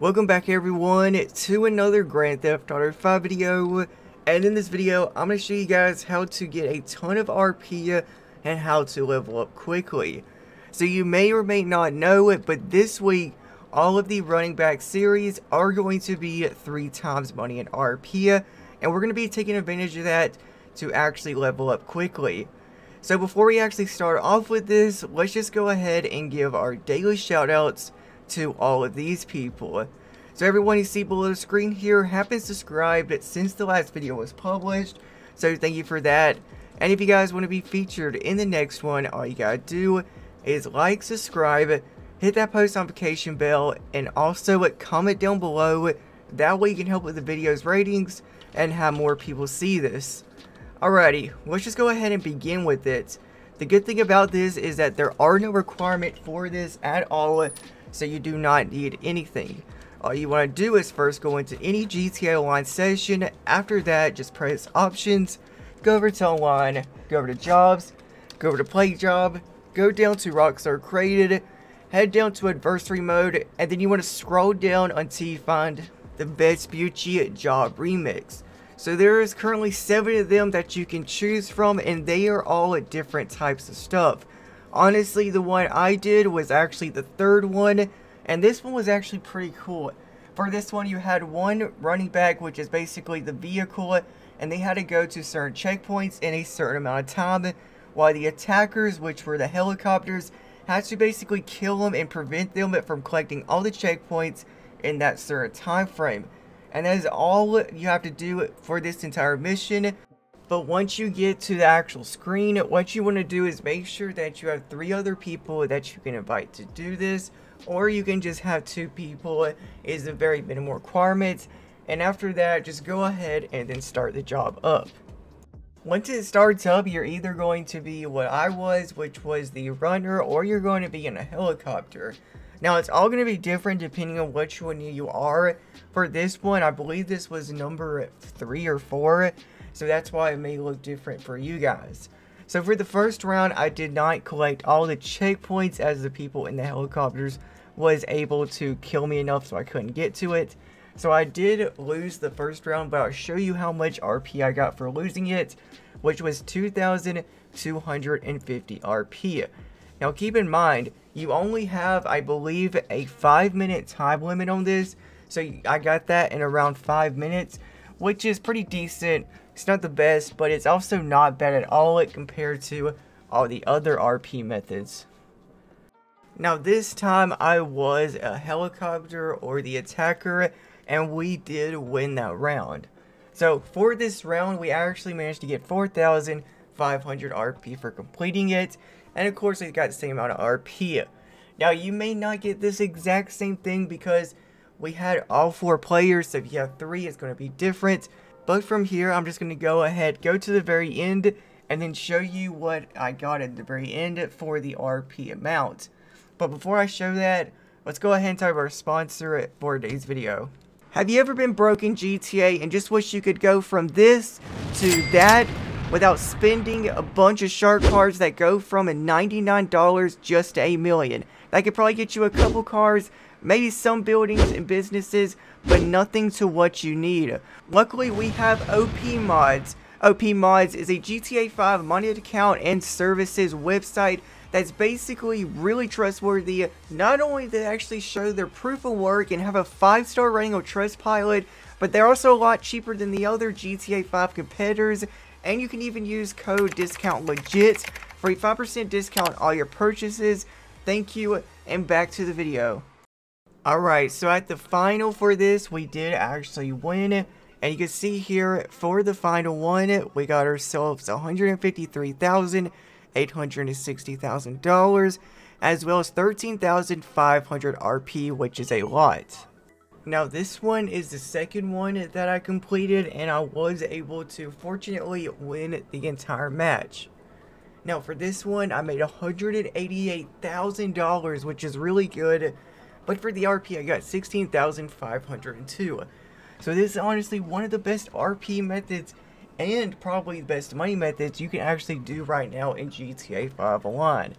Welcome back everyone to another Grand Theft Auto 5 video and in this video I'm going to show you guys how to get a ton of RP and how to level up quickly. So you may or may not know it but this week all of the running back series are going to be 3 times money in RP and we're going to be taking advantage of that to actually level up quickly. So before we actually start off with this, let's just go ahead and give our daily shoutouts to all of these people. So everyone you see below the screen here have been subscribed since the last video was published. So thank you for that. And if you guys want to be featured in the next one, all you gotta do is like, subscribe, hit that post notification bell, and also comment down below. That way you can help with the video's ratings and have more people see this. Alrighty, let's just go ahead and begin with it. The good thing about this is that there are no requirement for this at all so you do not need anything. All you want to do is first go into any GTA Online session, after that just press options, go over to online, go over to jobs, go over to play job, go down to Rockstar Created, head down to adversary mode, and then you want to scroll down until you find the Vespucci job remix. So there is currently 7 of them that you can choose from and they are all at different types of stuff. Honestly, the one I did was actually the third one, and this one was actually pretty cool. For this one, you had one running back, which is basically the vehicle, and they had to go to certain checkpoints in a certain amount of time, while the attackers, which were the helicopters, had to basically kill them and prevent them from collecting all the checkpoints in that certain time frame. And that is all you have to do for this entire mission. But once you get to the actual screen, what you want to do is make sure that you have three other people that you can invite to do this. Or you can just have two people is a very minimal requirement. And after that, just go ahead and then start the job up. Once it starts up, you're either going to be what I was, which was the runner, or you're going to be in a helicopter. Now, it's all going to be different depending on which one you are. For this one, I believe this was number 3 or 4. So that's why it may look different for you guys. So for the first round, I did not collect all the checkpoints as the people in the helicopters was able to kill me enough so I couldn't get to it. So I did lose the first round, but I'll show you how much RP I got for losing it, which was 2,250 RP. Now keep in mind, you only have, I believe, a 5 minute time limit on this. So I got that in around 5 minutes, which is pretty decent it's not the best, but it's also not bad at all compared to all the other RP methods. Now this time I was a helicopter or the attacker and we did win that round. So for this round we actually managed to get 4,500 RP for completing it and of course we got the same amount of RP. Now you may not get this exact same thing because we had all four players so if you have three it's going to be different but from here, I'm just going to go ahead, go to the very end, and then show you what I got at the very end for the RP amount. But before I show that, let's go ahead and about our sponsor for today's video. Have you ever been broke in GTA and just wish you could go from this to that without spending a bunch of shark cards that go from a $99 just to a million? That could probably get you a couple cars, maybe some buildings and businesses, but nothing to what you need. Luckily, we have OP Modz. OP Modz is a GTA 5 money account and services website that's basically really trustworthy. Not only do they actually show their proof of work and have a 5-star rating on Trustpilot, but they're also a lot cheaper than the other GTA 5 competitors. And you can even use code discount LIGIIT for a 5% discount on all your purchases. Thank you, and back to the video. Alright, so at the final for this, we did actually win. And you can see here, for the final one, we got ourselves $153,860,000, as well as 13,500 RP, which is a lot. Now this one is the second one that I completed, and I was able to fortunately win the entire match. Now for this one, I made $188,000, which is really good but for the RP, I got 16,502. So this is honestly one of the best RP methods and probably the best money methods you can actually do right now in GTA 5 Online.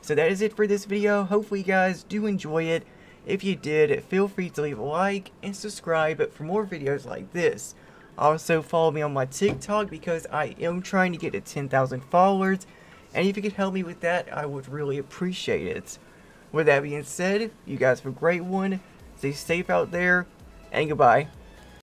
So that is it for this video. Hopefully you guys do enjoy it. If you did, feel free to leave a like and subscribe for more videos like this. Also, follow me on my TikTok because I am trying to get to 10,000 followers, and if you could help me with that, I would really appreciate it. With that being said, you guys have a great one, stay safe out there, and goodbye.